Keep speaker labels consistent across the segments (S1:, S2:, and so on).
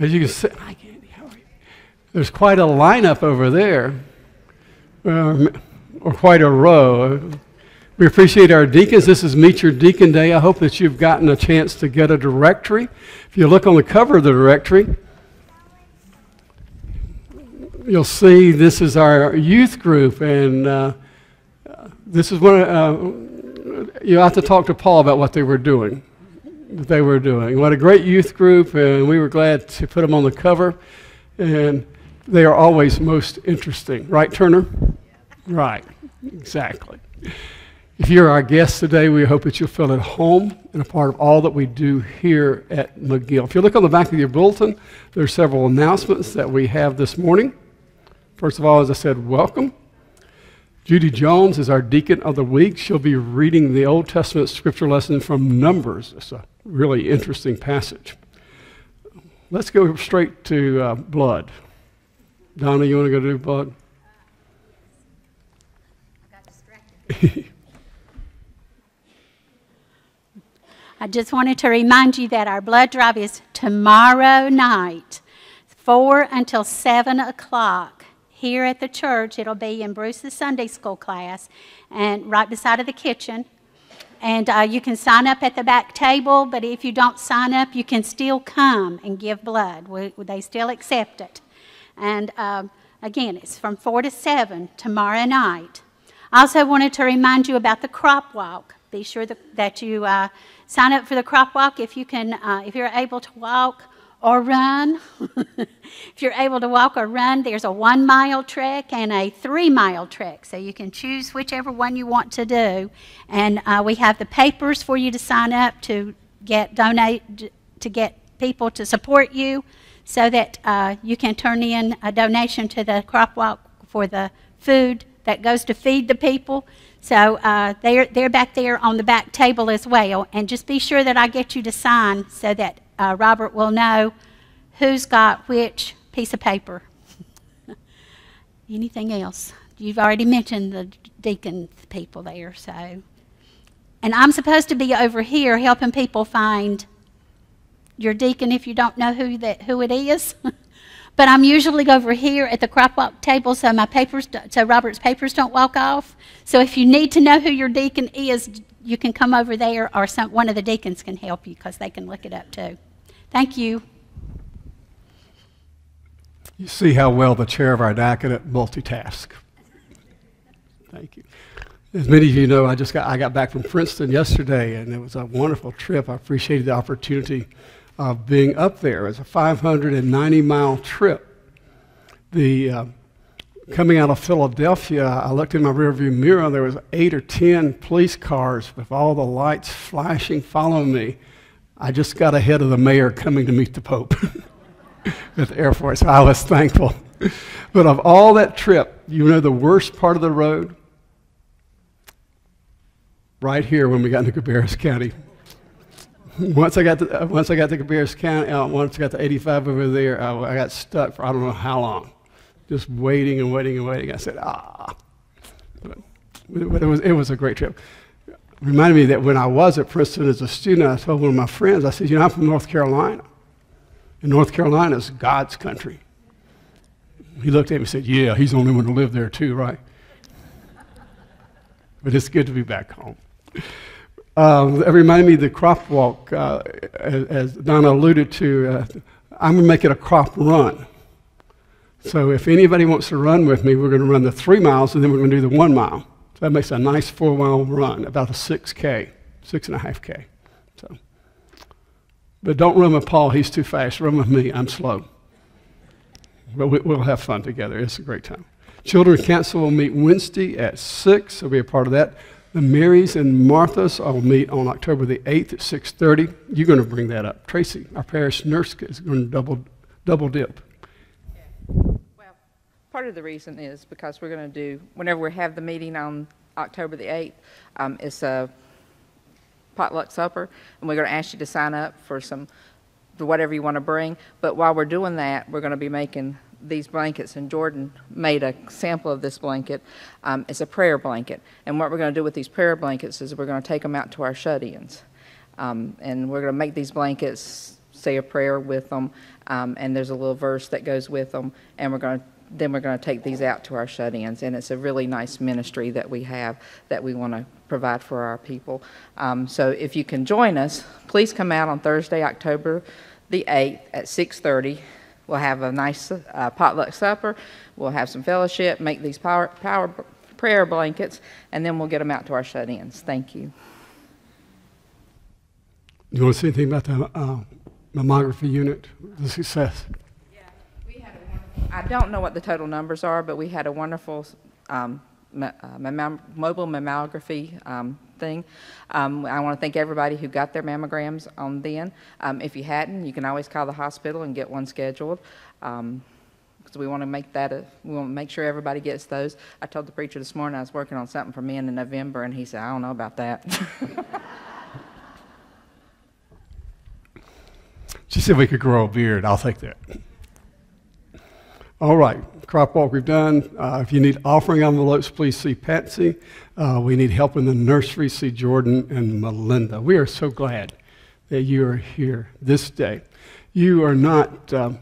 S1: As you can see, hi, Candy, how are you? There's quite a lineup over there, um, or quite a row. We appreciate our deacons. This is Meet Your Deacon Day. I hope that you've gotten a chance to get a directory. If you look on the cover of the directory, you'll see this is our youth group, and uh, this is one. Uh, you have to talk to Paul about what they were doing. They were doing. What a great youth group, and we were glad to put them on the cover. And they are always most interesting, right, Turner? Right, exactly. If you're our guest today, we hope that you'll feel at home and a part of all that we do here at McGill. If you look on the back of your bulletin, there are several announcements that we have this morning. First of all, as I said, welcome. Judy Jones is our deacon of the week. She'll be reading the Old Testament scripture lesson from Numbers. It's a really interesting passage. Let's go straight to uh, blood. Donna, you want to go do blood?
S2: Got distracted. I just wanted to remind you that our blood drive is tomorrow night, 4 until 7 o'clock. Here at the church, it'll be in Bruce's Sunday school class and right beside of the kitchen. And uh, you can sign up at the back table, but if you don't sign up, you can still come and give blood. We, they still accept it. And um, again, it's from 4 to 7 tomorrow night. I also wanted to remind you about the crop walk. Be sure that, that you uh, sign up for the crop walk if you can, uh, if you're able to walk or run. if you're able to walk or run, there's a one mile trek and a three mile trek. So you can choose whichever one you want to do. And uh, we have the papers for you to sign up to get donate to get people to support you so that uh, you can turn in a donation to the crop walk for the food that goes to feed the people. So uh, they're, they're back there on the back table as well. And just be sure that I get you to sign so that uh, Robert will know who's got which piece of paper. Anything else? You've already mentioned the deacon people there, so. And I'm supposed to be over here helping people find your deacon if you don't know who, that, who it is. But I'm usually over here at the crop walk table so my papers, so Robert's papers don't walk off. So if you need to know who your deacon is, you can come over there or some, one of the deacons can help you because they can look it up too. Thank you.
S1: You see how well the chair of our diaconate multitask. Thank you. As many of you know, I just got, I got back from Princeton yesterday, and it was a wonderful trip. I appreciated the opportunity of being up there. It was a 590 mile trip. The, uh, coming out of Philadelphia, I looked in my rearview mirror, and there was eight or ten police cars with all the lights flashing, following me. I just got ahead of the mayor coming to meet the Pope with the Air Force. I was thankful. but of all that trip, you know the worst part of the road? Right here when we got into Cabarrus County once I got to, uh, once I got to Cabarrus County, uh, once I got to 85 over there, I, I, got stuck for I don't know how long, just waiting and waiting and waiting. I said, ah, but it was it was a great trip. Reminded me that when I was at Princeton as a student, I told one of my friends, I said, you know, I'm from North Carolina, and North Carolina is God's country. He looked at me and said, yeah, he's the only one to live there too, right? but it's good to be back home. Um, it reminded me of the crop walk, uh, as, as, Donna alluded to. Uh, I'm going to make it a crop run. So if anybody wants to run with me, we're going to run the three miles and then we're going to do the one mile. So that makes a nice four mile run, about a 6K, six and a half K. So, but don't run with Paul, he's too fast. Run with me, I'm slow. But we, will have fun together. It's a great time. Children Council will meet Wednesday at 6, so be a part of that. The Marys and Marthas will meet on October the 8th at 6.30. You're going to bring that up. Tracy, our parish nurse, is going to double, double dip.
S3: Part of the reason is because we're going to do, whenever we have the meeting on October the 8th, um, it's a potluck supper, and we're going to ask you to sign up for some, whatever you want to bring. But while we're doing that, we're going to be making these blankets, and Jordan made a sample of this blanket. Um, it's a prayer blanket. And what we're going to do with these prayer blankets is we're going to take them out to our shut ins. Um, and we're going to make these blankets say a prayer with them, um, and there's a little verse that goes with them, and we're going to then we're going to take these out to our shut-ins, and it's a really nice ministry that we have that we want to provide for our people. Um, so if you can join us, please come out on Thursday, October the 8th at 6:30. We'll have a nice uh, potluck supper. We'll have some fellowship, make these power, power prayer blankets, and then we'll get them out to our shut-ins. Thank you.
S1: You want to say anything about the uh, mammography unit, the success?
S3: I don't know what the total numbers are, but we had a wonderful um, uh, mobile mammography um, thing. Um, I want to thank everybody who got their mammograms on then. Um, If you hadn't, you can always call the hospital and get one scheduled. Because we want to make that, a- we want to make sure everybody gets those. I told the preacher this morning I was working on something for men in November, and he said, I don't know about that.
S1: She said we could grow a beard. I'll take that. All right, crop walk we've done. Uh, if you need offering envelopes, please see Patsy. Uh, we need help in the nursery. See Jordan and Melinda. We are so glad that you are here this day. You are not. Um,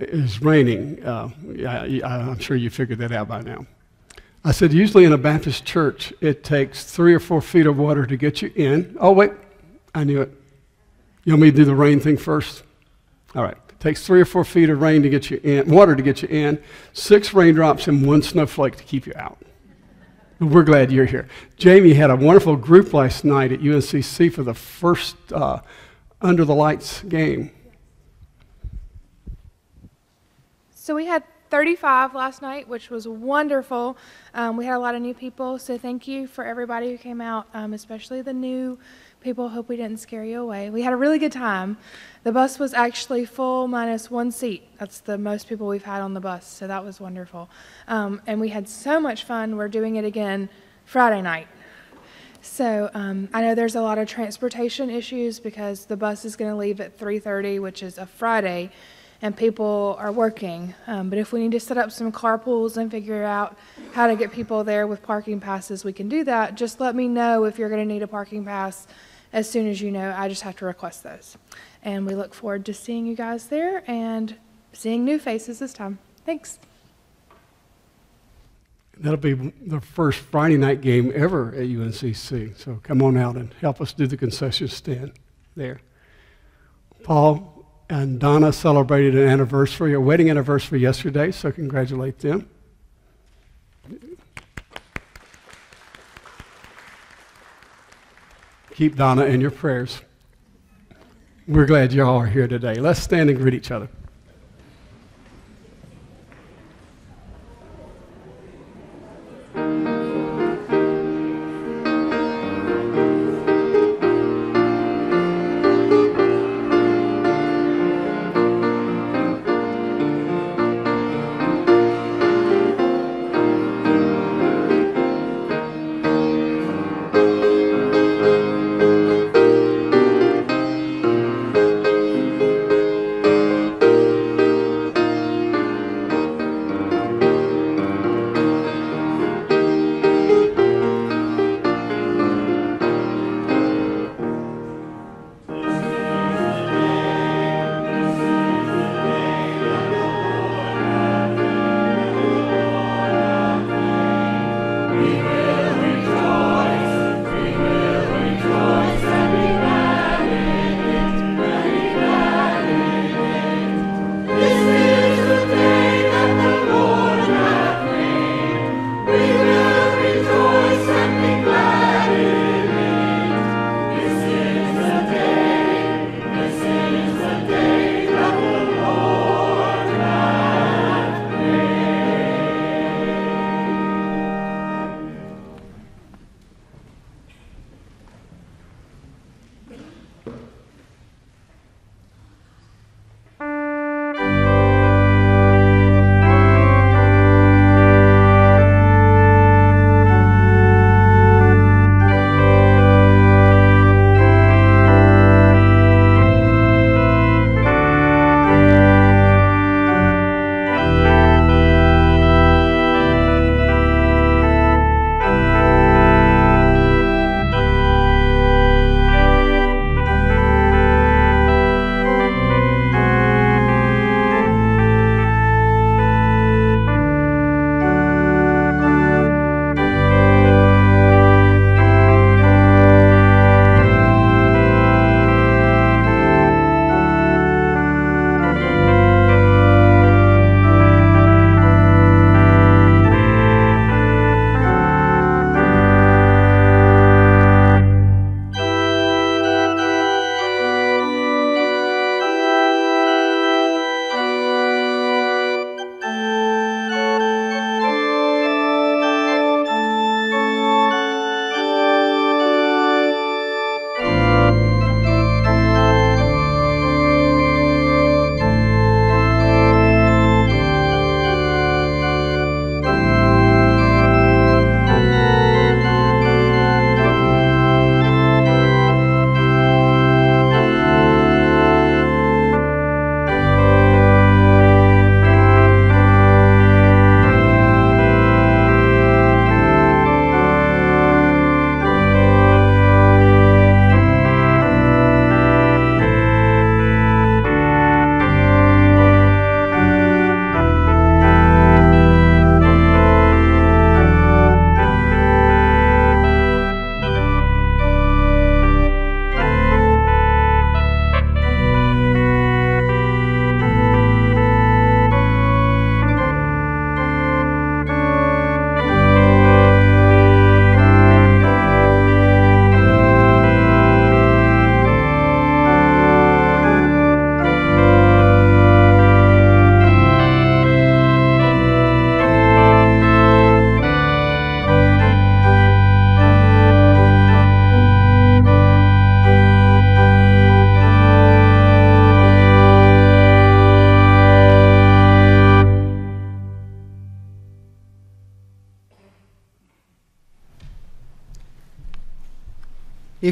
S1: it's raining. Uh, I, I'm sure you figured that out by now. I said usually in a Baptist church it takes three or four feet of water to get you in. Oh wait, I knew it. You want me to do the rain thing first? All right. Takes three or four feet of rain to get you in, water to get you in, six raindrops and one snowflake to keep you out. We're glad you're here. Jamie had a wonderful group last night at UNCC for the first uh, Under the Lights game.
S4: So we had 35 last night, which was wonderful. Um, we had a lot of new people, so thank you for everybody who came out, um, especially the new people. Hope we didn't scare you away. We had a really good time. The bus was actually full minus one seat. That's the most people we've had on the bus, so that was wonderful. Um, and we had so much fun. We're doing it again Friday night. So um, I know there's a lot of transportation issues because the bus is going to leave at 3:30, which is a Friday, and people are working. Um, but if we need to set up some carpools and figure out how to get people there with parking passes, we can do that. Just let me know if you're going to need a parking pass as soon as you know. I just have to request those. And we look forward to seeing you guys there and seeing new faces this time. Thanks.
S1: That'll be the first Friday night game ever at UNCC. So come on out and help us do the concession stand there. Paul and Donna celebrated an anniversary, a wedding anniversary yesterday, so congratulate them. Keep Donna in your prayers. We're glad you all are here today. Let's stand and greet each other.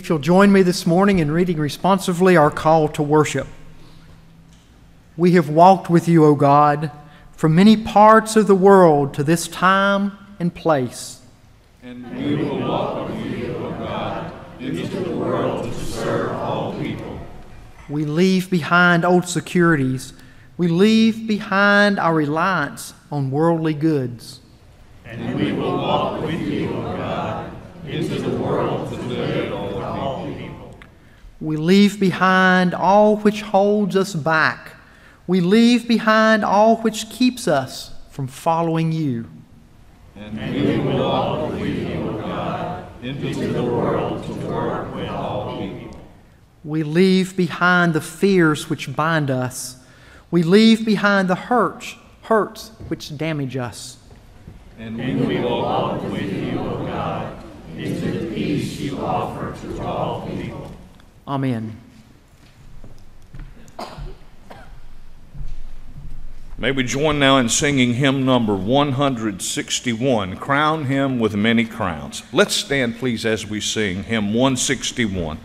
S5: If you'll join me this morning in reading responsively our call to worship. We have walked with you, O God, from many parts of the world to this time and place.
S6: And we will walk with you, O God, into the world to serve all people.
S5: We leave behind old securities. We leave behind our reliance on worldly goods.
S6: And we will walk with you, O God, into the world to live all people.
S5: We leave behind all which holds us back. We leave behind all which keeps us from following you.
S6: And we will walk with you, O God, into the world to work with all people.
S5: We leave behind the fears which bind us. We leave behind the hurts, hurts which damage us.
S6: And we will walk with you, O God, into the peace you offer to all people.
S5: Amen.
S6: May we join now in singing hymn number 161, Crown Him with Many Crowns. Let's stand, please, as we sing hymn 161.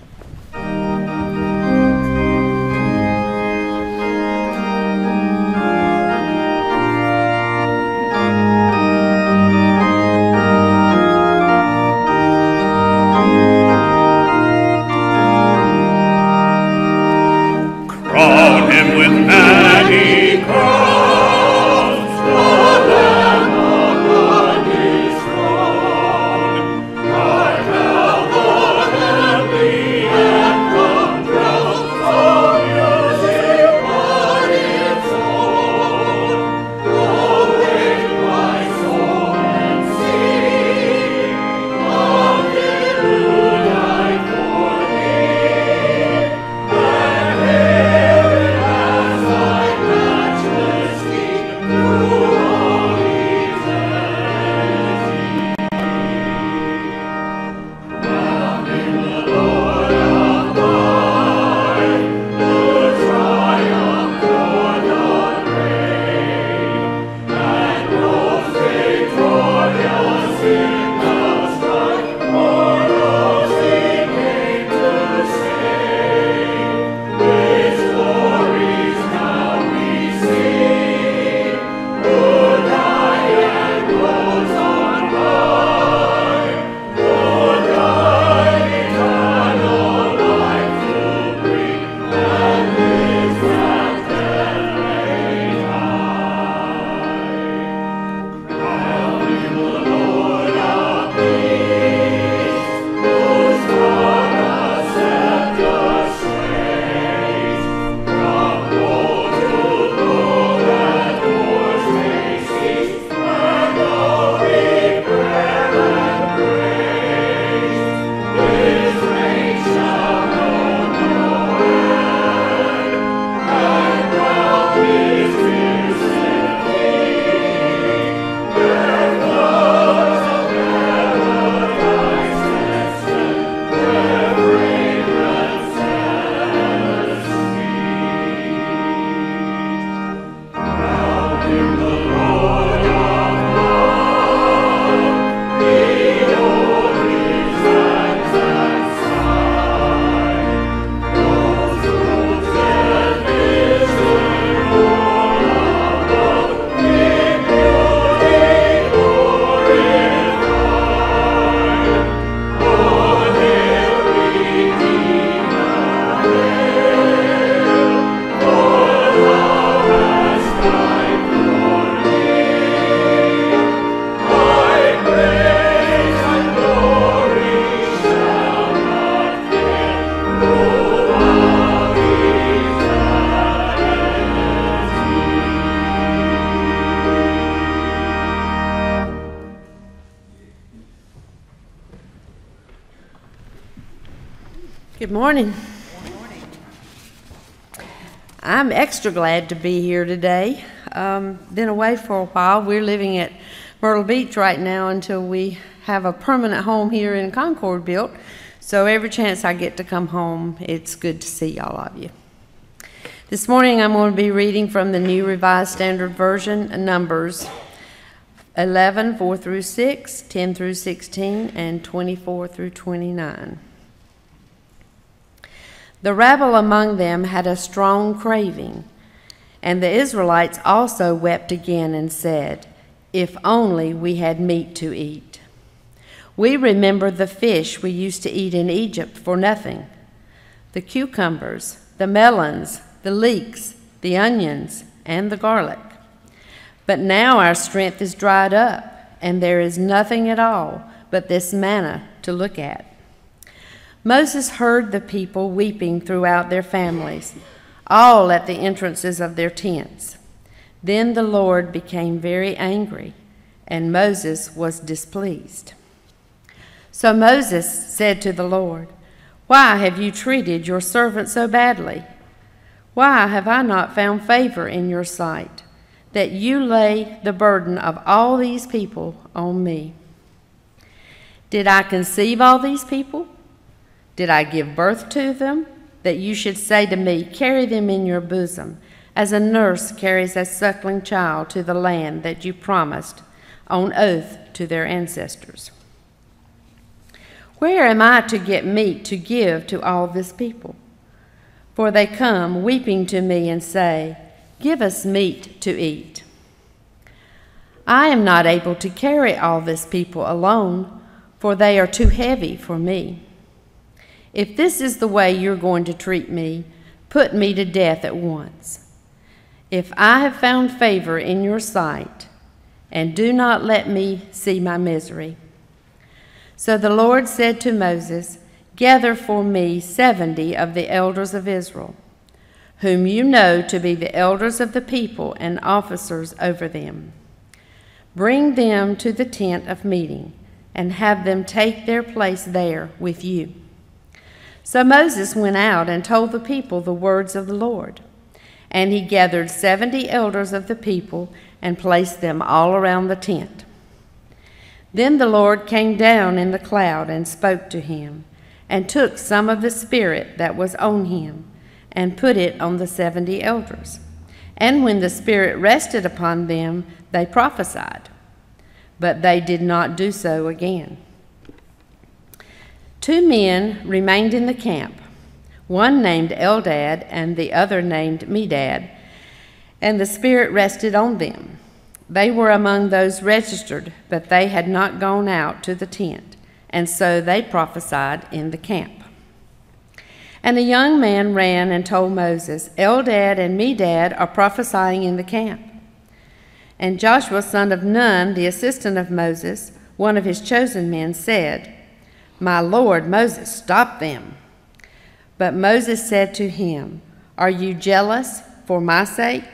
S7: Extra glad to be here today. Um, been away for a while. We're living at Myrtle Beach right now until we have a permanent home here in Concord built. So every chance I get to come home, it's good to see all of you. This morning I'm going to be reading from the New Revised Standard Version, Numbers 11, 4 through 6, 10 through 16, and 24 through 29. The rabble among them had a strong craving, and the Israelites also wept again and said, If only we had meat to eat. We remember the fish we used to eat in Egypt for nothing the cucumbers, the melons, the leeks, the onions, and the garlic. But now our strength is dried up, and there is nothing at all but this manna to look at. Moses heard the people weeping throughout their families, all at the entrances of their tents. Then the Lord became very angry, and Moses was displeased. So Moses said to the Lord, Why have you treated your servant so badly? Why have I not found favor in your sight, that you lay the burden of all these people on me? Did I conceive all these people? Did I give birth to them? That you should say to me, Carry them in your bosom, as a nurse carries a suckling child to the land that you promised on oath to their ancestors. Where am I to get meat to give to all this people? For they come weeping to me and say, Give us meat to eat. I am not able to carry all this people alone, for they are too heavy for me. If this is the way you're going to treat me, put me to death at once. If I have found favor in your sight, and do not let me see my misery. So the Lord said to Moses, Gather for me seventy of the elders of Israel, whom you know to be the elders of the people and officers over them. Bring them to the tent of meeting, and have them take their place there with you. So Moses went out and told the people the words of the Lord. And he gathered seventy elders of the people and placed them all around the tent. Then the Lord came down in the cloud and spoke to him, and took some of the Spirit that was on him, and put it on the seventy elders. And when the Spirit rested upon them, they prophesied. But they did not do so again. Two men remained in the camp, one named Eldad and the other named Medad, and the Spirit rested on them. They were among those registered, but they had not gone out to the tent, and so they prophesied in the camp. And a young man ran and told Moses, Eldad and Medad are prophesying in the camp. And Joshua, son of Nun, the assistant of Moses, one of his chosen men, said, my Lord, Moses, stop them. But Moses said to him, Are you jealous for my sake?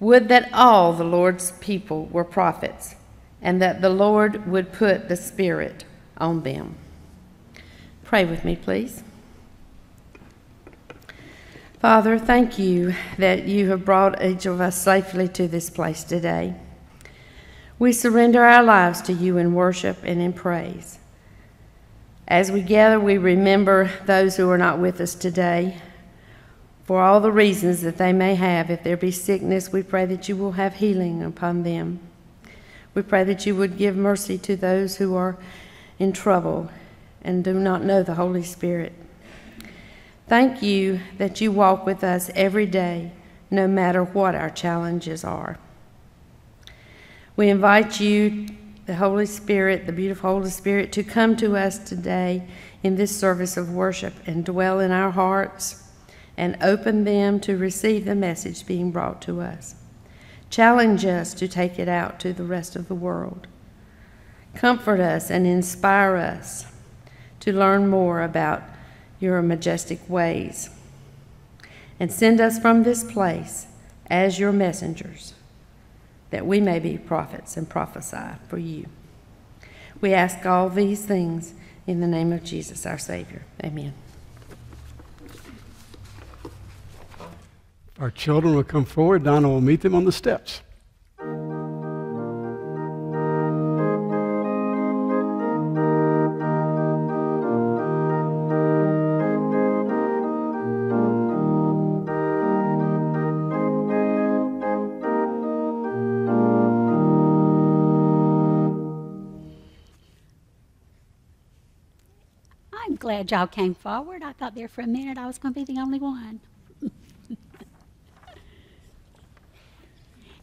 S7: Would that all the Lord's people were prophets, and that the Lord would put the Spirit on them. Pray with me, please. Father, thank you that you have brought each of us safely to this place today. We surrender our lives to you in worship and in praise. As we gather, we remember those who are not with us today for all the reasons that they may have. If there be sickness, we pray that you will have healing upon them. We pray that you would give mercy to those who are in trouble and do not know the Holy Spirit. Thank you that you walk with us every day, no matter what our challenges are. We invite you the Holy Spirit, the beautiful Holy Spirit, to come to us today in this service of worship and dwell in our hearts and open them to receive the message being brought to us. Challenge us to take it out to the rest of the world. Comfort us and inspire us to learn more about your majestic ways. And send us from this place as your messengers that we may be prophets and prophesy for you. We ask all these things in the name of Jesus, our Savior. Amen.
S1: Our children will come forward. Donna will meet them on the steps.
S2: Glad y'all came forward. I thought there for a minute I was going to be the only one.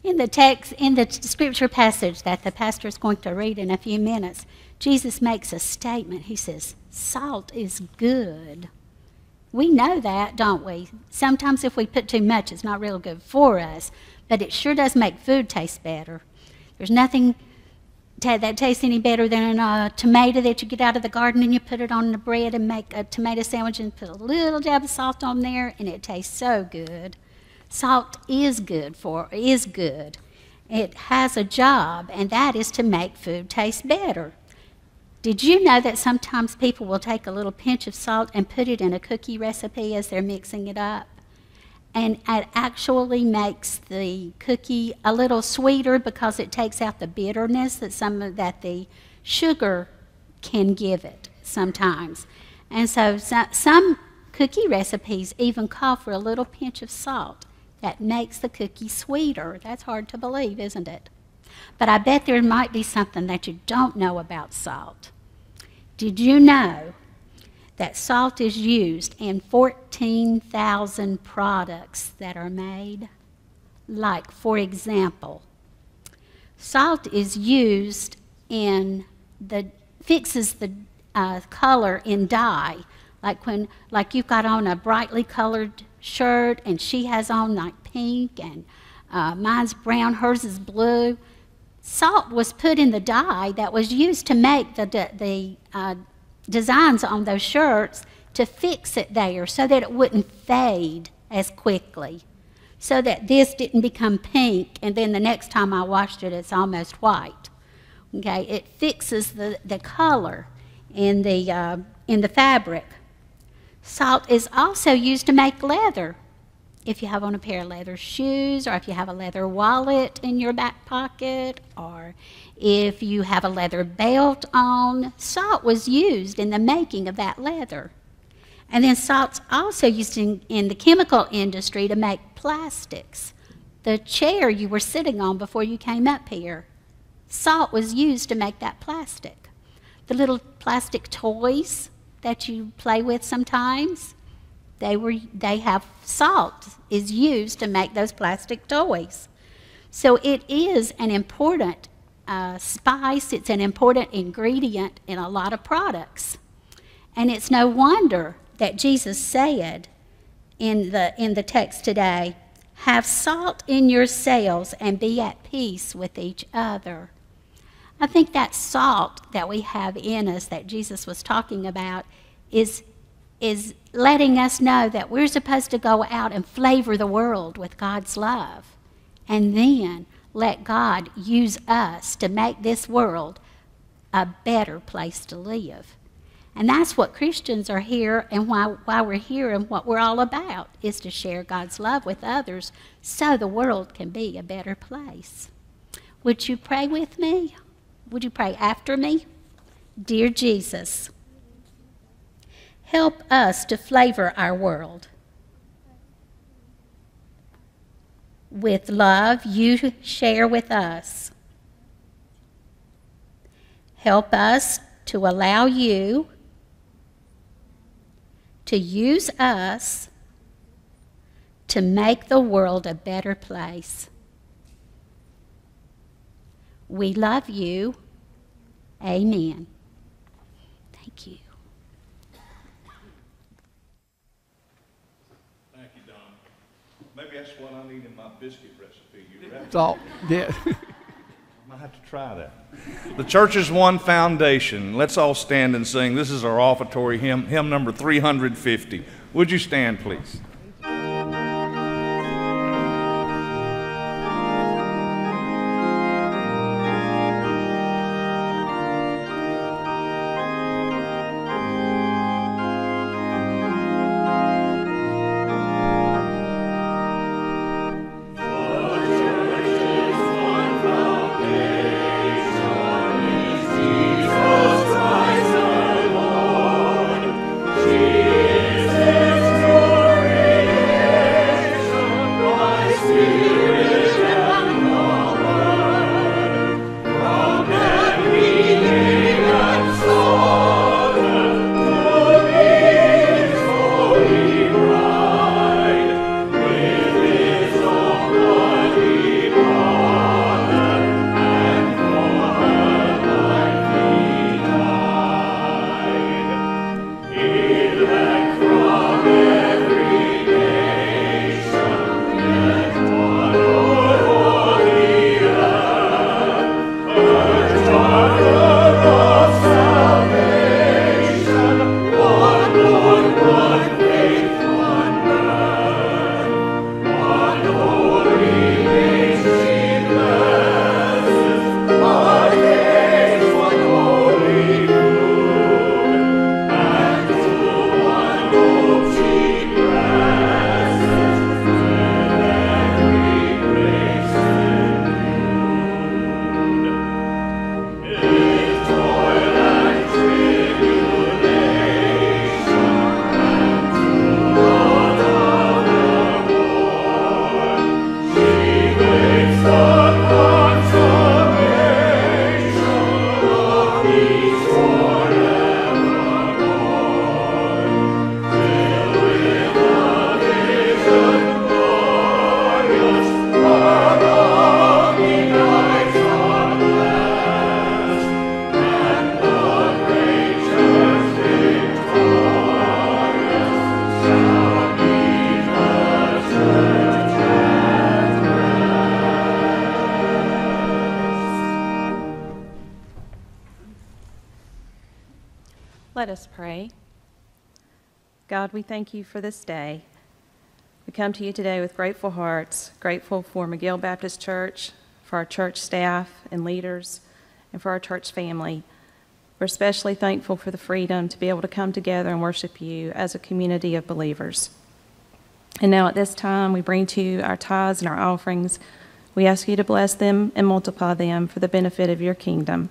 S2: in the text, in the scripture passage that the pastor is going to read in a few minutes, Jesus makes a statement. He says, Salt is good. We know that, don't we? Sometimes if we put too much, it's not real good for us, but it sure does make food taste better. There's nothing that tastes any better than a tomato that you get out of the garden and you put it on the bread and make a tomato sandwich and put a little dab of salt on there and it tastes so good. Salt is good for is good. It has a job and that is to make food taste better. Did you know that sometimes people will take a little pinch of salt and put it in a cookie recipe as they're mixing it up? And it actually makes the cookie a little sweeter because it takes out the bitterness that some of that the sugar can give it sometimes. And so, so some cookie recipes even call for a little pinch of salt that makes the cookie sweeter. That's hard to believe, isn't it? But I bet there might be something that you don't know about salt. Did you know that salt is used in 14,000 products that are made? Like, for example, salt is used in the fixes the uh, color in dye. Like when, like you've got on a brightly colored shirt, and she has on like pink, and uh, mine's brown, hers is blue salt was put in the dye that was used to make the, the uh, designs on those shirts to fix it there so that it wouldn't fade as quickly. So that this didn't become pink and then the next time I washed it, it's almost white. Okay, it fixes the, the color in the, uh, in the fabric. Salt is also used to make leather if you have on a pair of leather shoes, or if you have a leather wallet in your back pocket, or if you have a leather belt on, salt was used in the making of that leather. And then salt's also used in, in the chemical industry to make plastics. The chair you were sitting on before you came up here, salt was used to make that plastic. The little plastic toys that you play with sometimes, they, were, they have salt is used to make those plastic toys. So it is an important uh, spice, it's an important ingredient in a lot of products. And it's no wonder that Jesus said in the, in the text today, have salt in your sails and be at peace with each other. I think that salt that we have in us that Jesus was talking about is is letting us know that we're supposed to go out and flavor the world with God's love. And then let God use us to make this world a better place to live. And that's what Christians are here and why, why we're here and what we're all about is to share God's love with others so the world can be a better place. Would you pray with me? Would you pray after me? Dear Jesus, Help us to flavor our world. With love you share with us. Help us to allow you to use us to make the world a better place. We love you. Amen. Thank you. Thank you, Don.
S6: Maybe that's what I need in my biscuit recipe. You ready?
S1: Salt, yeah.
S6: I might have to try that. The church's one foundation. Let's all stand and sing. This is our offertory hymn, hymn number 350. Would you stand, please?
S8: Spirit. God, we thank you for this day. We come to you today with grateful hearts, grateful for McGill Baptist Church, for our church staff and leaders, and for our church family. We're especially thankful for the freedom to be able to come together and worship you as a community of believers. And now at this time, we bring to you our tithes and our offerings. We ask you to bless them and multiply them for the benefit of your kingdom.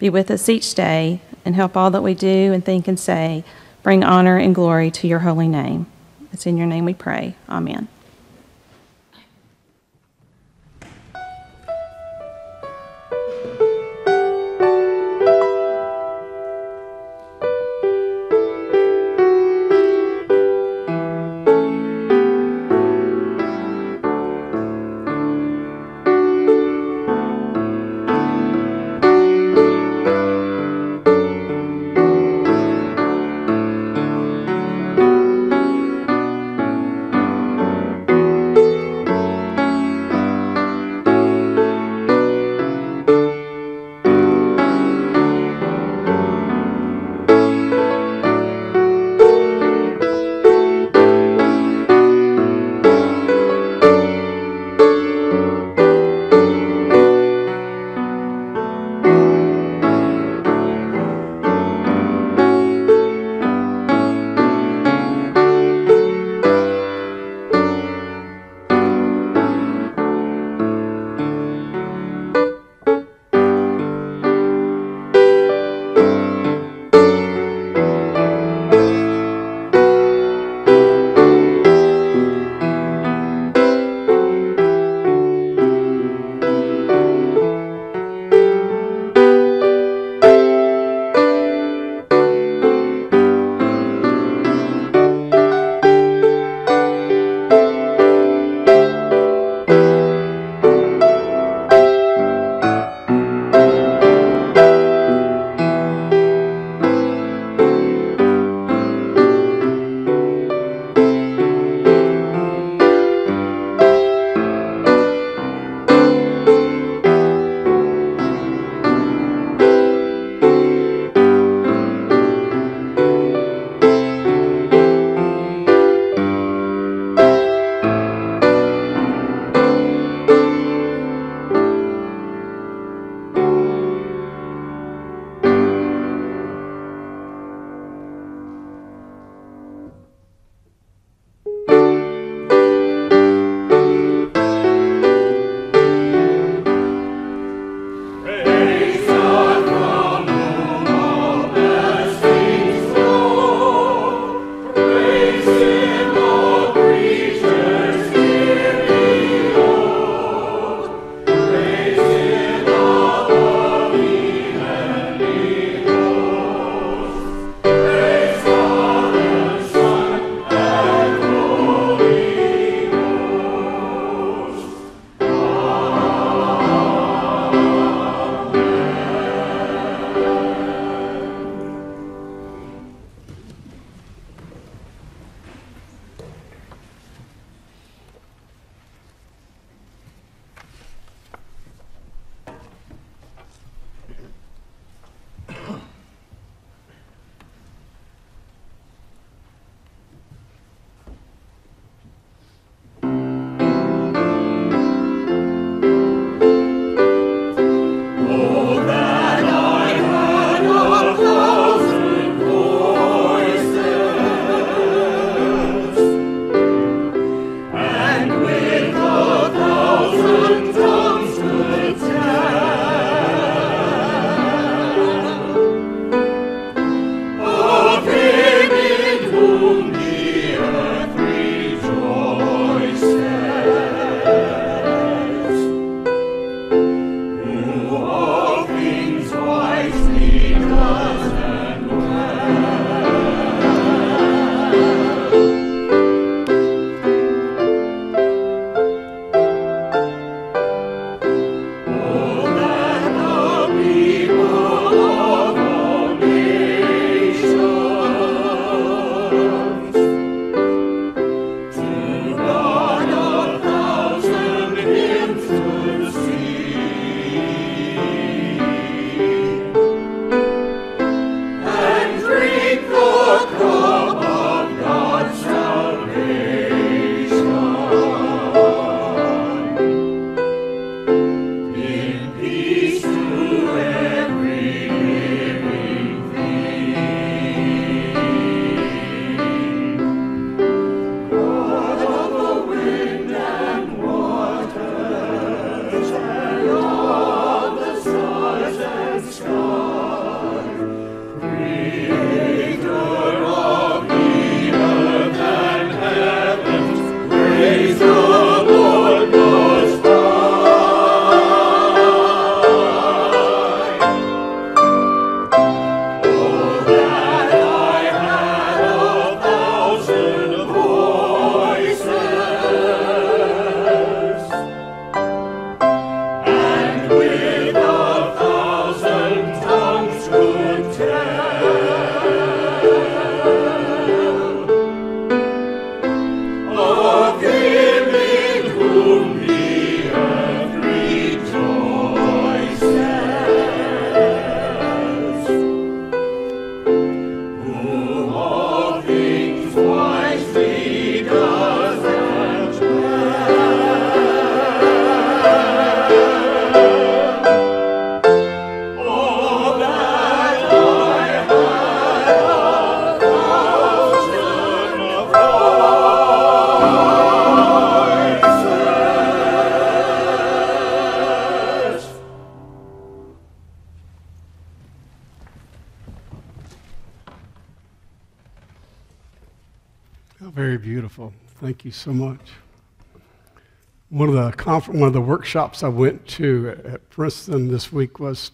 S8: Be with us each day and help all that we do and think and say bring honor and glory to your holy name. It's in your name we pray. Amen.
S1: So much. One of the conf- one of the workshops I went to at Princeton this week was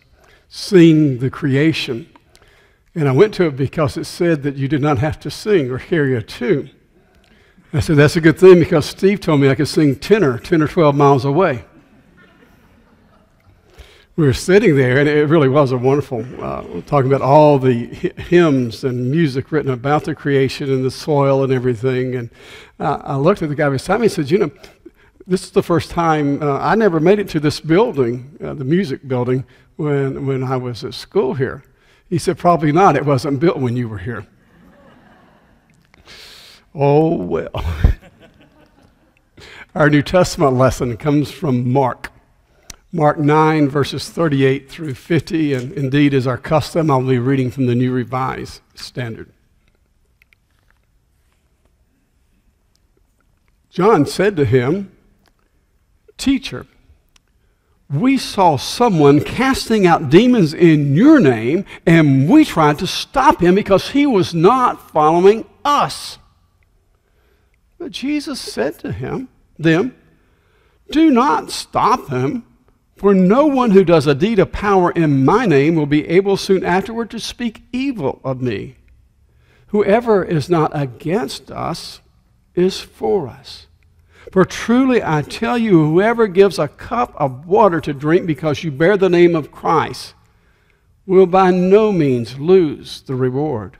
S1: sing the creation. And I went to it because it said that you did not have to sing or carry a tune. I said, that's a good thing because Steve told me I could sing tenor 10 or 12 miles away. We were sitting there, and it really was a wonderful, uh, talking about all the hymns and music written about the creation and the soil and everything. And uh, I looked at the guy beside me and said, You know, this is the first time uh, I never made it to this building, uh, the music building, when, when I was at school here. He said, Probably not. It wasn't built when you were here. oh, well. Our New Testament lesson comes from Mark. Mark 9, verses 38 through 50, and indeed, as our custom, I'll be reading from the New Revised Standard. John said to him, Teacher, we saw someone casting out demons in your name, and we tried to stop him because he was not following us. But Jesus said to him, them, Do not stop him, for no one who does a deed of power in my name will be able soon afterward to speak evil of me. Whoever is not against us is for us. For truly I tell you, whoever gives a cup of water to drink because you bear the name of Christ will by no means lose the reward.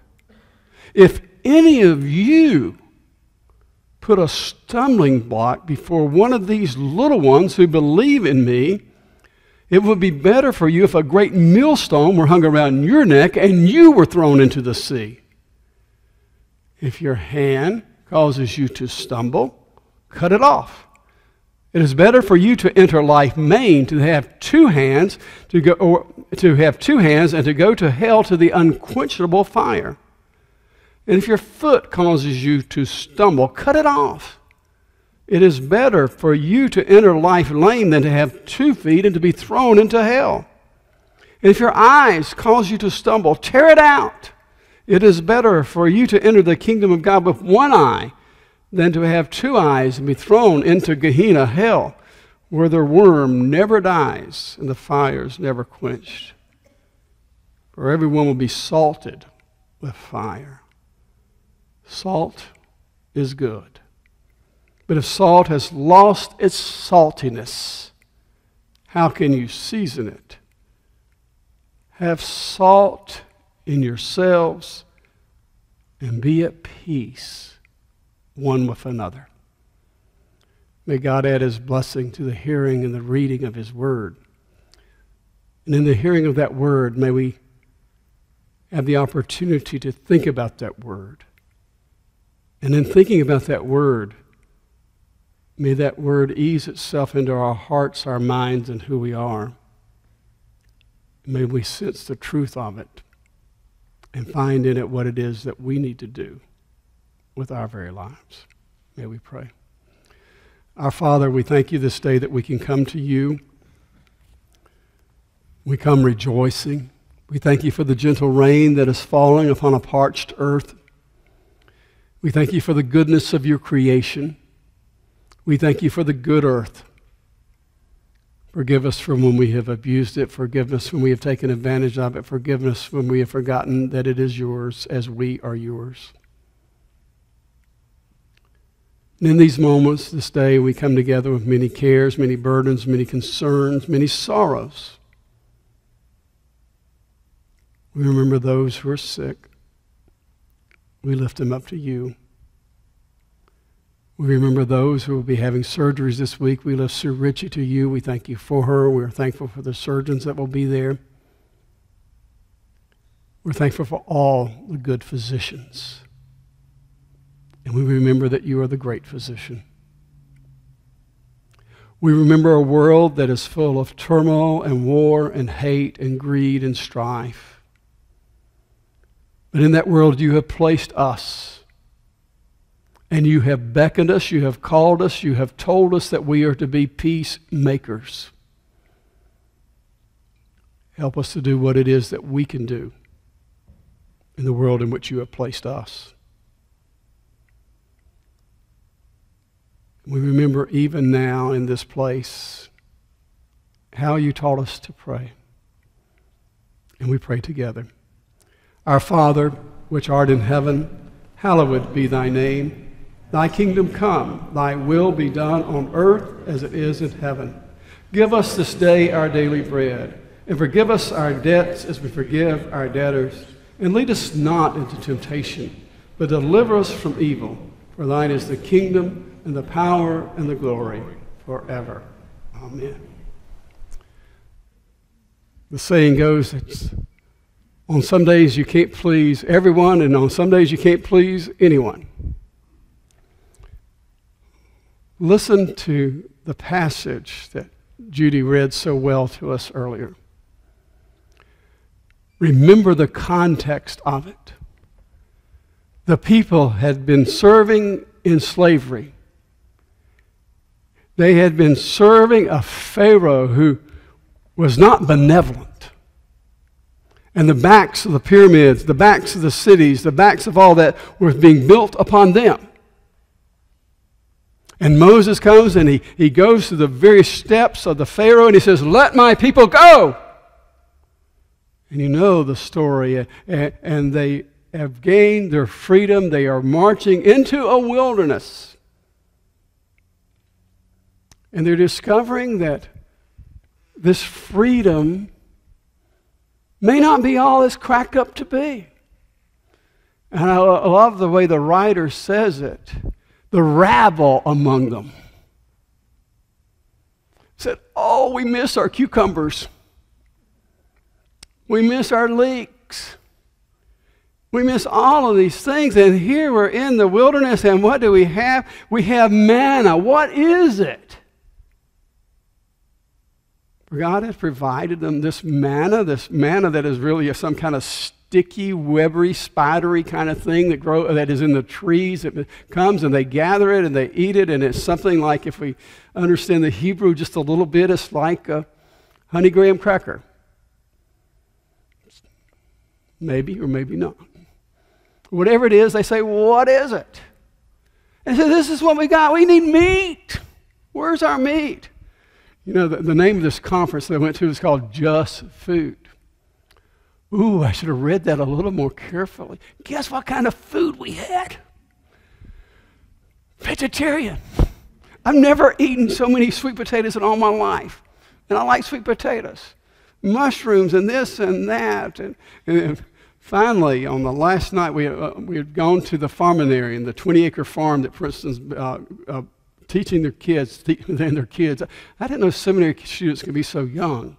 S1: If any of you put a stumbling block before one of these little ones who believe in me, it would be better for you if a great millstone were hung around your neck and you were thrown into the sea. If your hand causes you to stumble, cut it off. It is better for you to enter life maimed to have two hands to go or to have two hands and to go to hell to the unquenchable fire. And if your foot causes you to stumble, cut it off. It is better for you to enter life lame than to have two feet and to be thrown into hell. If your eyes cause you to stumble, tear it out. It is better for you to enter the kingdom of God with one eye than to have two eyes and be thrown into Gehenna, hell, where the worm never dies and the fire is never quenched. For everyone will be salted with fire. Salt is good. But if salt has lost its saltiness, how can you season it? Have salt in yourselves and be at peace one with another. May God add his blessing to the hearing and the reading of his word. And in the hearing of that word, may we have the opportunity to think about that word. And in thinking about that word, may that word ease itself into our hearts, our minds, and who we are. May we sense the truth of it and find in it what it is that we need to do with our very lives. May we pray. Our Father, we thank you this day that we can come to you. We come rejoicing. We thank you for the gentle rain that is falling upon a parched earth. We thank you for the goodness of your creation. We thank you for the good earth. Forgive us from when we have abused it. Forgive us when we have taken advantage of it. Forgive us when we have forgotten that it is yours as we are yours. And in these moments, this day, we come together with many cares, many burdens, many concerns, many sorrows. We remember those who are sick. We lift them up to you. We remember those who will be having surgeries this week. We lift Sue Ritchie to you. We thank you for her. We're thankful for the surgeons that will be there. We're thankful for all the good physicians. And we remember that you are the great physician. We remember a world that is full of turmoil and war and hate and greed and strife. But in that world, you have placed us. And you have beckoned us, you have called us, you have told us that we are to be peacemakers. Help us to do what it is that we can do in the world in which you have placed us. We remember even now in this place how you taught us to pray. And we pray together. Our Father, which art in heaven, hallowed be thy name. Thy kingdom come, thy will be done on earth as it is in heaven. Give us this day our daily bread, and forgive us our debts as we forgive our debtors. And lead us not into temptation, but deliver us from evil. For thine is the kingdom, and the power, and the glory forever. Amen. The saying goes that on some days you can't please everyone, and on some days you can't please anyone. Listen to the passage that Judy read so well to us earlier. Remember the context of it. The people had been serving in slavery. They had been serving a Pharaoh who was not benevolent. And the backs of the pyramids, the backs of the cities, the backs of all that were being built upon them. And Moses comes and he, he goes to the various steps of the Pharaoh and he says, Let my people go. And you know the story. And they have gained their freedom. They are marching into a wilderness. And they're discovering that this freedom may not be all it's cracked up to be. And I love the way the writer says it the rabble among them said, Oh, we miss our cucumbers. We miss our leeks. We miss all of these things. And here we're in the wilderness, and what do we have? We have manna. What is it? God has provided them this manna, this manna that is really some kind of sticky, webbery, spidery kind of thing that grow that is in the trees. It comes and they gather it and they eat it, and it's something like if we understand the Hebrew just a little bit, it's like a honey graham cracker. Maybe or maybe not. Whatever it is, they say, What is it? And so this is what we got. We need meat. Where's our meat? You know, the, the name of this conference that I went to is called Just Food. Ooh, I should have read that a little more carefully. Guess what kind of food we had? Vegetarian. I've never eaten so many sweet potatoes in all my life. And I like sweet potatoes. Mushrooms and this and that. And, and finally, on the last night, we, uh, we had gone to the farminary, the 20 acre farm that Princeton's uh, uh, teaching their kids, and their kids. I didn't know seminary students could be so young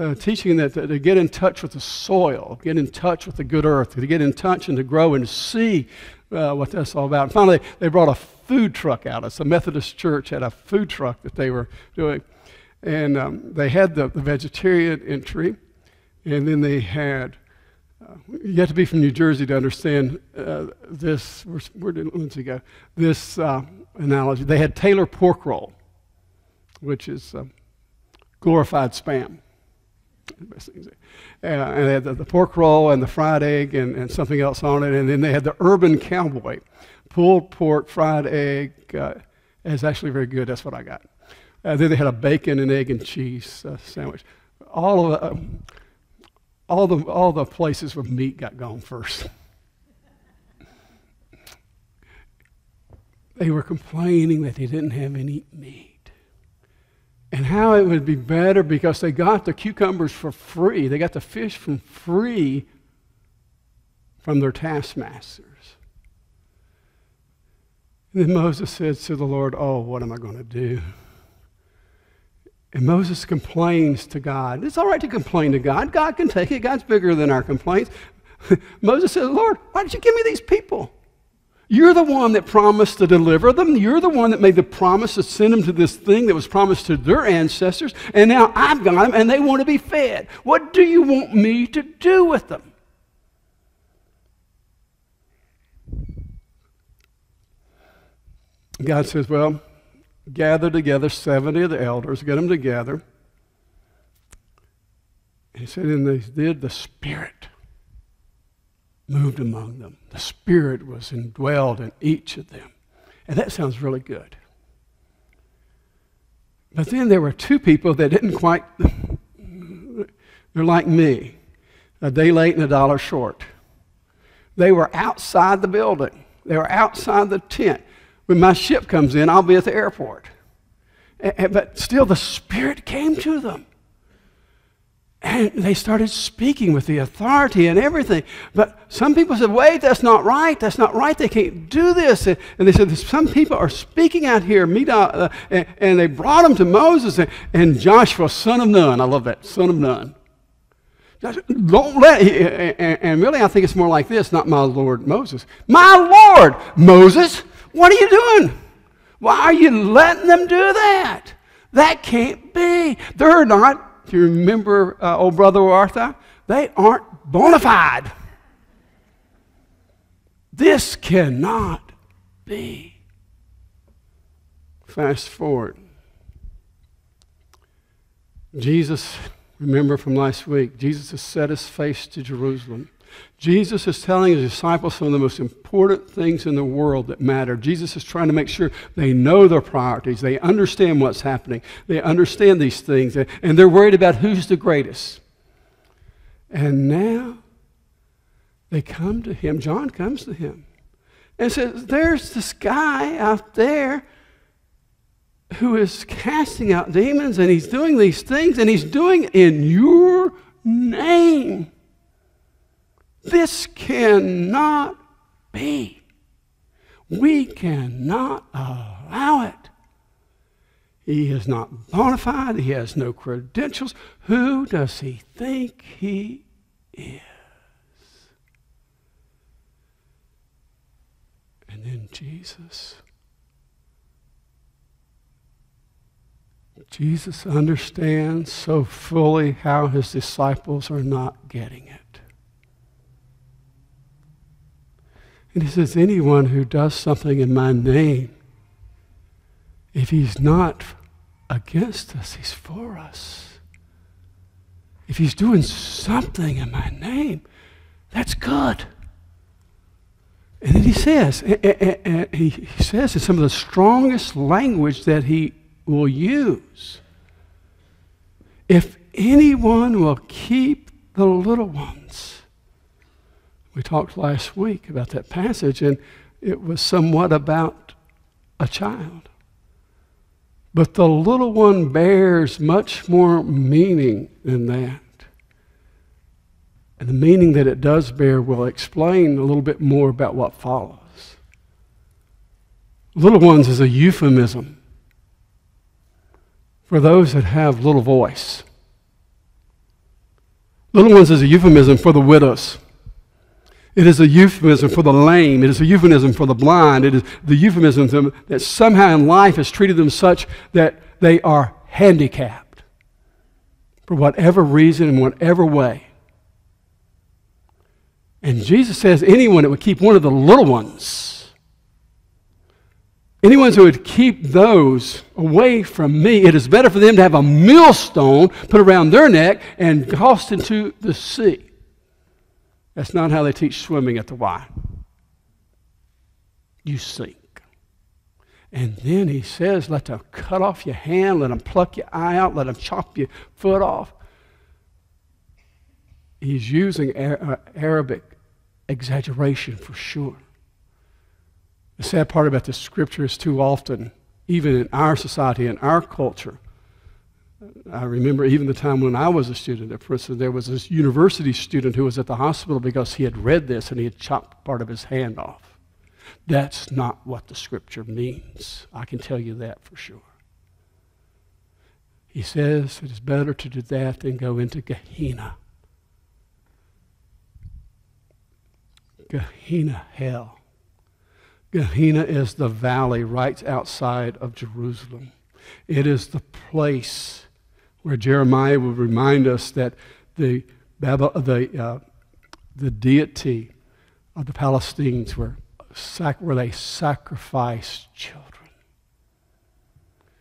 S1: uh, teaching that to, to, get in touch with the soil, get in touch with the good earth, to get in touch and to grow and see uh, what that's all about. And finally, they brought a food truck out. It's a Methodist church had a food truck that they were doing. And um, they had the, the, vegetarian entry, and then they had, uh, you have to be from New Jersey to understand uh, this, where, where did Lindsay go? This uh, analogy. They had Taylor pork roll, which is uh, glorified spam Uh, and they had the, the, pork roll and the fried egg and, and something else on it. And then they had the urban cowboy, pulled pork, fried egg. Uh, it's actually very good. That's what I got. Uh, then they had a bacon and egg and cheese uh, sandwich. All of uh, all the all the places with meat got gone first. they were complaining that they didn't have any meat and how it would be better because they got the cucumbers for free. They got the fish from free from their taskmasters. And then Moses said to the Lord, Oh, what am I going to do? And Moses complains to God. It's all right to complain to God. God can take it. God's bigger than our complaints. Moses says, Lord, why did you give me these people? You're the one that promised to deliver them. You're the one that made the promise to send them to this thing that was promised to their ancestors. And now I've got them and they want to be fed. What do you want me to do with them? God says, Well, gather together 70 of the elders, get them together. He said, And they did the Spirit moved among them. The Spirit was indwelled in each of them. And that sounds really good. But then there were two people that didn't quite, they're like me, a day late and a dollar short. They were outside the building, they were outside the tent. When my ship comes in, I'll be at the airport. But still, the Spirit came to them. And they started speaking with the authority and everything. But some people said, wait, that's not right. That's not right. They can't do this. And, they said, some people are speaking out here. Uh, and, and, they brought them to Moses and, and, Joshua, son of Nun. I love that, son of Nun. Don't let, and really I think it's more like this, not my Lord Moses. My Lord Moses, what are you doing? Why are you letting them do that? That can't be. They're not do you remember uh, old brother Arthur? They aren't bona fide. This cannot be. Fast forward. Jesus, remember from last week, Jesus has set his face to Jerusalem. Jesus is telling his disciples some of the most important things in the world that matter. Jesus is trying to make sure they know their priorities, they understand what's happening, they understand these things, and they're worried about who's the greatest. And now they come to him, John comes to him and says, There's this guy out there who is casting out demons, and he's doing these things, and he's doing it in your name. This cannot be. We cannot allow it. He is not bona fide. He has no credentials. Who does he think he is? And then Jesus. Jesus understands so fully how his disciples are not getting it. And he says, anyone who does something in my name, if he's not against us, he's for us. If he's doing something in my name, that's good. And then he says, eh, eh, eh, and he says in some of the strongest language that he will use, if anyone will keep the little ones we talked last week about that passage, and it was somewhat about a child. But the little one bears much more meaning than that. And the meaning that it does bear will explain a little bit more about what follows. Little ones is a euphemism for those that have little voice. Little ones is a euphemism for the widows. It is a euphemism for the lame. It is a euphemism for the blind. It is the euphemism that somehow in life has treated them such that they are handicapped for whatever reason, in whatever way. And Jesus says anyone that would keep one of the little ones, anyone who would keep those away from me, it is better for them to have a millstone put around their neck and tossed into the sea that's not how they teach swimming at the Y. You sink. And then he says, let them cut off your hand, let them pluck your eye out, let them chop your foot off. He's using uh, Arabic exaggeration for sure. The sad part about this scripture is too often, even in our society, in our culture, I remember even the time when I was a student at Princeton, there was this university student who was at the hospital because he had read this and he had chopped part of his hand off. That's not what the scripture means. I can tell you that for sure. He says it is better to do that than go into Gehenna. Gehenna, hell. Gehenna is the valley right outside of Jerusalem. It is the place where Jeremiah would remind us that the, the, uh, the deity of the Palestinians were sac- where they sacrificed children.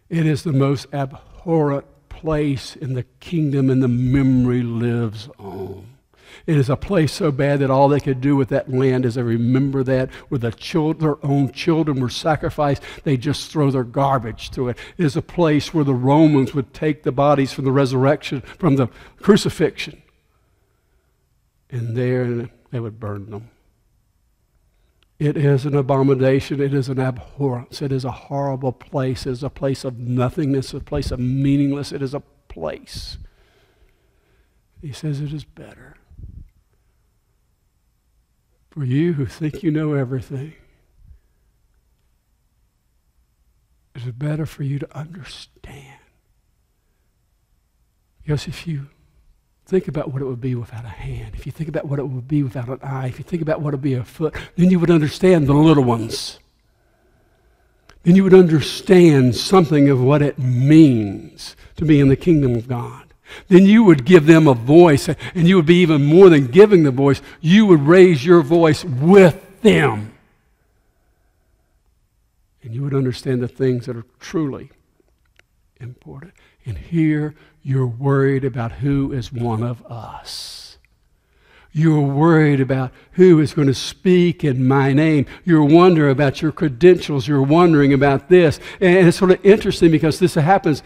S1: It is the most abhorrent place in the kingdom, and the memory lives on. It is a place so bad that all they could do with that land is they remember that where the children, their own children were sacrificed, they just throw their garbage to it. It is a place where the Romans would take the bodies from the resurrection, from the crucifixion, and there they would burn them. It is an abomination. It is an abhorrence. It is a horrible place. It is a place of nothingness, a place of meaningless. It is a place. He says it is better for you who think you know everything. is it better for you to understand. Because if you Think about what it would be without a hand. If you think about what it would be without an eye, if you think about what it would be a foot, then you would understand the little ones. Then you would understand something of what it means to be in the kingdom of God. Then you would give them a voice, and you would be even more than giving the voice, you would raise your voice with them. And you would understand the things that are truly important. And here you're worried about who is one of us. You're worried about who is going to speak in my name. You're wondering about your credentials. You're wondering about this. And it's sort of interesting because this happens,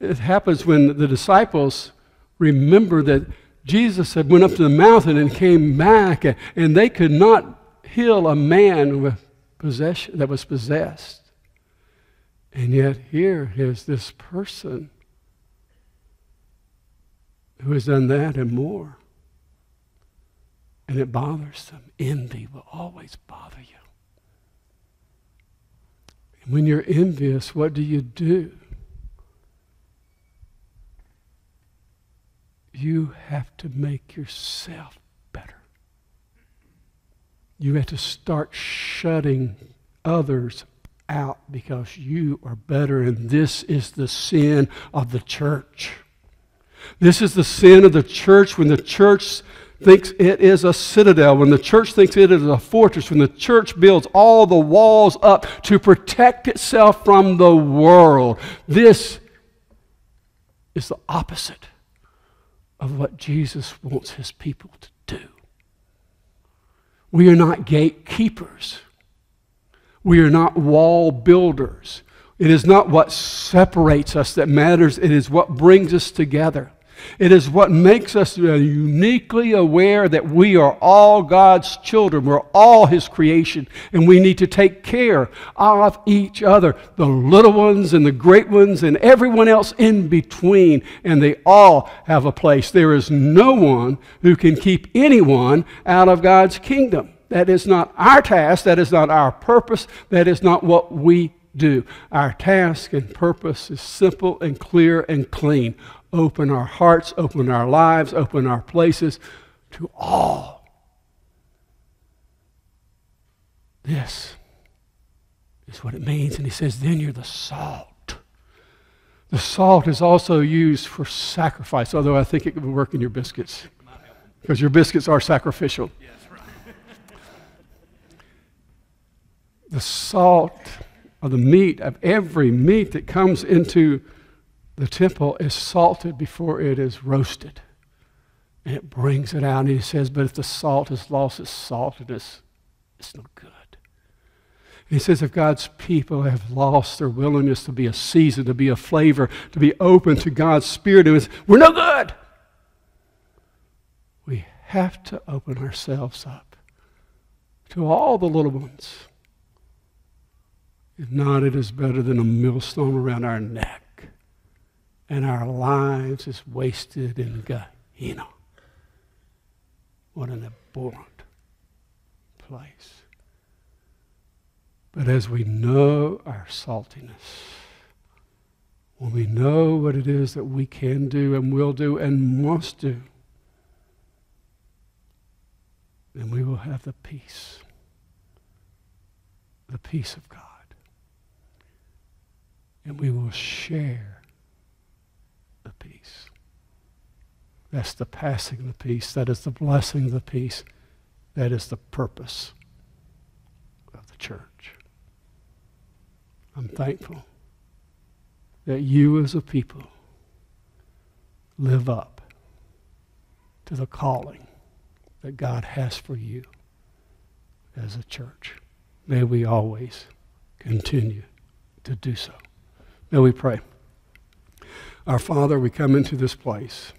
S1: it happens when the disciples remember that Jesus had went up to the mountain and came back, and they could not heal a man with possession that was possessed. And yet here is this person who has done that and more. And it bothers them. Envy will always bother you. And when you're envious, what do you do? You have to make yourself better. You have to start shutting others out because you are better, and this is the sin of the church. This is the sin of the church when the church thinks it is a citadel, when the church thinks it is a fortress, when the church builds all the walls up to protect itself from the world. This is the opposite of what Jesus wants his people to do. We are not gatekeepers. We are not wall builders. It is not what separates us that matters, it is what brings us together. It is what makes us uniquely aware that we are all God's children. We're all His creation, and we need to take care of each other, the little ones and the great ones, and everyone else in between. And they all have a place. There is no one who can keep anyone out of God's kingdom. That is not our task. That is not our purpose. That is not what we do. Our task and purpose is simple and clear and clean. Open our hearts, open our lives, open our places to all. This is what it means. And he says, then you're the salt. The salt is also used for sacrifice, although I think it could work in your biscuits because your biscuits are sacrificial. the salt of the meat of every meat that comes into the temple is salted before it is roasted. And it brings it out. And he says, But if the salt has lost its saltiness, it's no good. He says, If God's people have lost their willingness to be a season, to be a flavor, to be open to God's Spirit, it was, we're no good. We have to open ourselves up to all the little ones if not, it is better than a millstone around our neck. And our lives is wasted in Gehenna. What an abhorrent place. But as we know our saltiness, when we know what it is that we can do and will do and must do, then we will have the peace, the peace of God and we will share the peace. That's the passing of the peace. That is the blessing of the peace. That is the purpose of the church. I'm thankful that you as a people live up to the calling that God has for you as a church. May we always continue to do so. May we pray. Our Father, we come into this place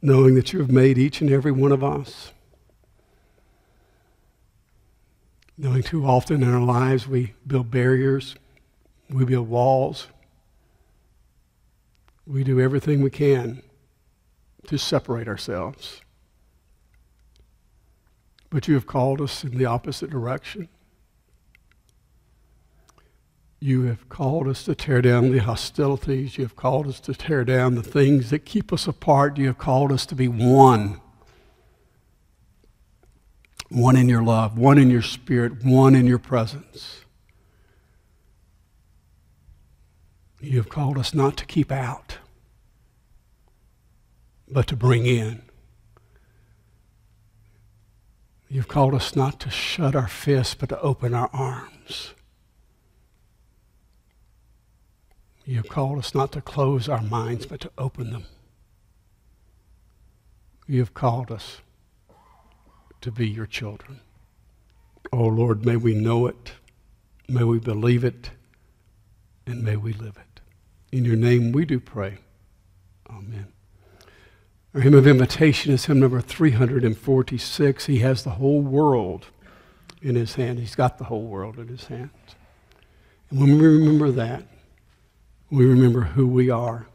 S1: knowing that you have made each and every one of us. Knowing too often in our lives we build barriers, we build walls, we do everything we can to separate ourselves. But you have called us in the opposite direction. You have called us to tear down the hostilities. You have called us to tear down the things that keep us apart. You have called us to be one. One in your love, one in your spirit, one in your presence. You have called us not to keep out, but to bring in. You've called us not to shut our fists, but to open our arms. You have called us not to close our minds, but to open them. You have called us to be your children. Oh Lord, may we know it, may we believe it, and may we live it. In your name we do pray. Amen. Our hymn of invitation is hymn number 346. He has the whole world in his hand. He's got the whole world in his hands. And when we remember that, we remember who we are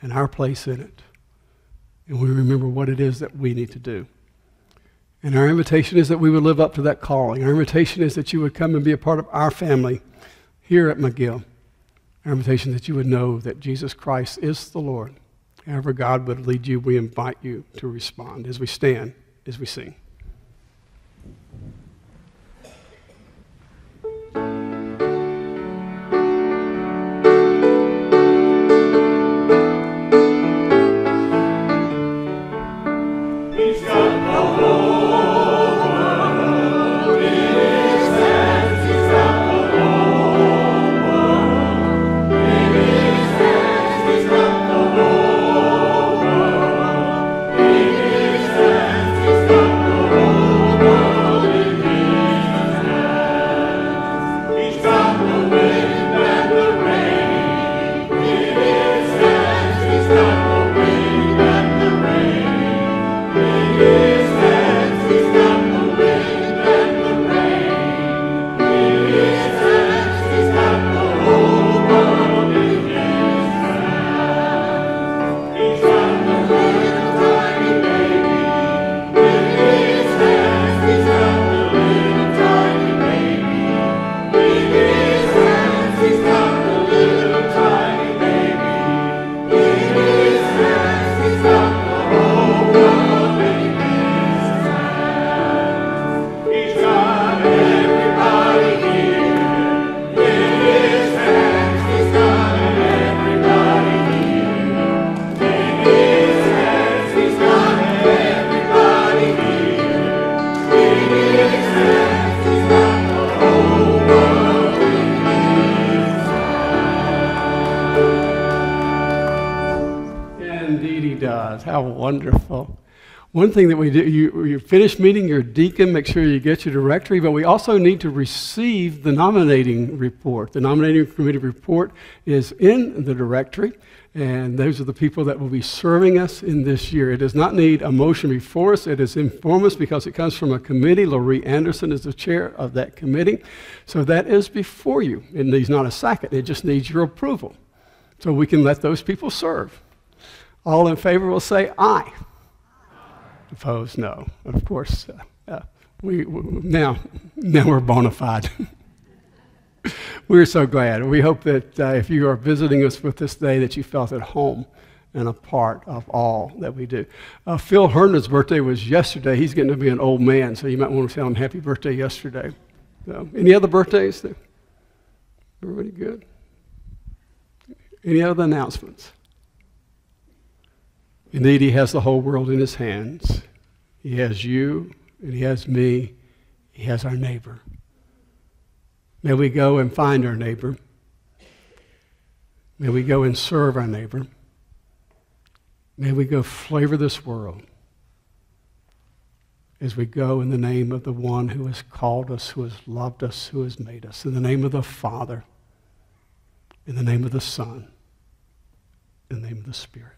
S1: and our place in it. And we remember what it is that we need to do. And our invitation is that we would live up to that calling. Our invitation is that you would come and be a part of our family here at McGill. Our invitation is that you would know that Jesus Christ is the Lord. However God would lead you, we invite you to respond as we stand, as we sing. One thing that we do, you, you finish meeting your deacon, make sure you get your directory, but we also need to receive the nominating report. The nominating committee report is in the directory, and those are the people that will be serving us in this year. It does not need a motion before us, it is inform us because it comes from a committee. Laurie Anderson is the chair of that committee. So that is before you. It needs not a second, it just needs your approval. So we can let those people serve. All in favor will say aye. Opposed, no. Of course, uh, uh, we, we, now, now we're bona fide. we're so glad. We hope that uh, if you are visiting us with this day, that you felt at home and a part of all that we do. Uh, Phil Herndon's birthday was yesterday. He's getting to be an old man, so you might want to tell him happy birthday yesterday. So, any other birthdays? Everybody good? Any other announcements? Indeed, He has the whole world in His hands. He has you, and He has me, He has our neighbor. May we go and find our neighbor. May we go and serve our neighbor. May we go flavor this world as we go in the name of the one who has called us, who has loved us, who has made us. In the name of the Father, in the name of the Son, in the name of the Spirit.